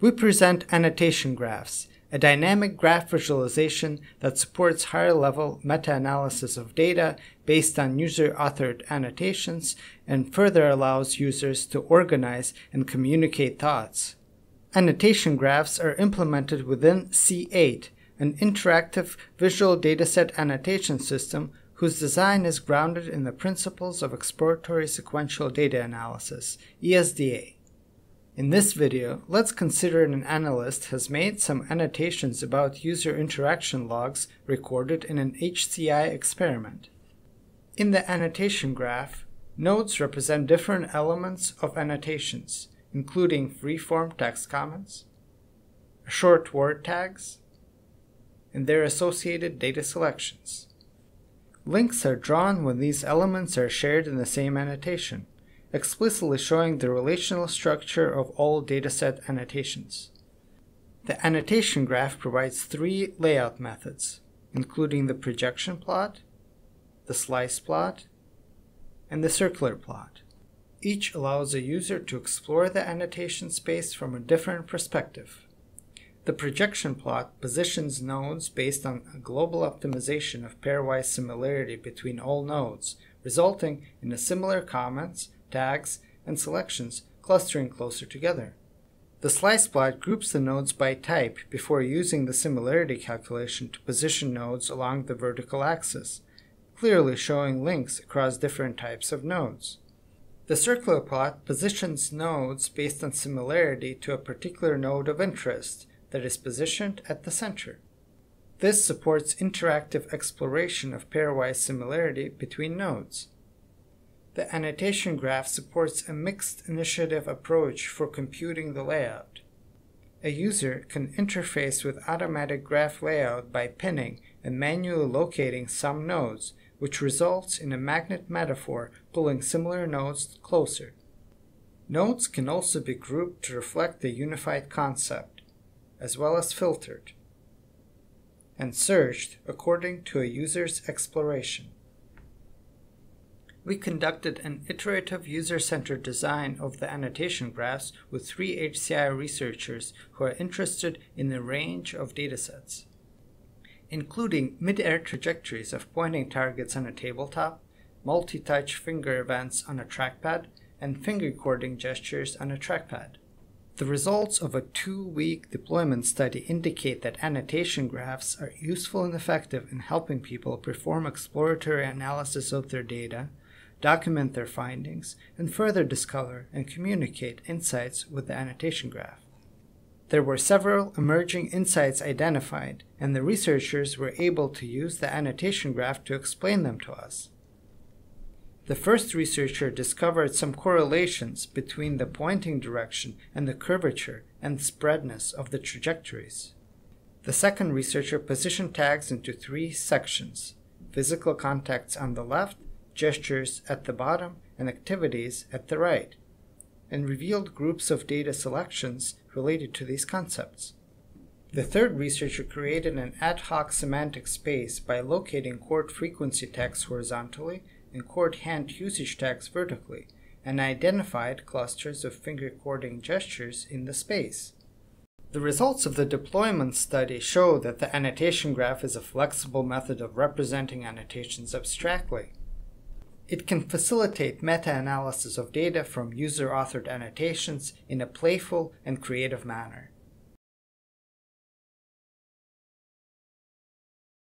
We present annotation graphs, a dynamic graph visualization that supports higher level meta analysis of data based on user authored annotations and further allows users to organize and communicate thoughts. Annotation graphs are implemented within C8, an interactive visual dataset annotation system whose design is grounded in the principles of exploratory sequential data analysis, ESDA. In this video, let's consider an analyst has made some annotations about user interaction logs recorded in an HCI experiment. In the annotation graph, nodes represent different elements of annotations, including free-form text comments, short word tags, and their associated data selections. Links are drawn when these elements are shared in the same annotation explicitly showing the relational structure of all dataset annotations. The annotation graph provides three layout methods, including the projection plot, the slice plot, and the circular plot. Each allows a user to explore the annotation space from a different perspective. The projection plot positions nodes based on a global optimization of pairwise similarity between all nodes, resulting in a similar comments tags, and selections clustering closer together. The slice plot groups the nodes by type before using the similarity calculation to position nodes along the vertical axis, clearly showing links across different types of nodes. The circular plot positions nodes based on similarity to a particular node of interest that is positioned at the center. This supports interactive exploration of pairwise similarity between nodes. The annotation graph supports a mixed initiative approach for computing the layout. A user can interface with automatic graph layout by pinning and manually locating some nodes, which results in a magnet metaphor pulling similar nodes closer. Nodes can also be grouped to reflect the unified concept, as well as filtered, and searched according to a user's exploration we conducted an iterative user-centered design of the annotation graphs with three HCI researchers who are interested in a range of datasets, including mid-air trajectories of pointing targets on a tabletop, multi-touch finger events on a trackpad, and finger chording gestures on a trackpad. The results of a two-week deployment study indicate that annotation graphs are useful and effective in helping people perform exploratory analysis of their data, document their findings, and further discover and communicate insights with the annotation graph. There were several emerging insights identified, and the researchers were able to use the annotation graph to explain them to us. The first researcher discovered some correlations between the pointing direction and the curvature and spreadness of the trajectories. The second researcher positioned tags into three sections physical contacts on the left gestures at the bottom, and activities at the right, and revealed groups of data selections related to these concepts. The third researcher created an ad hoc semantic space by locating chord frequency tags horizontally and chord hand usage tags vertically, and identified clusters of finger chording gestures in the space. The results of the deployment study show that the annotation graph is a flexible method of representing annotations abstractly. It can facilitate meta-analysis of data from user-authored annotations in a playful and creative manner.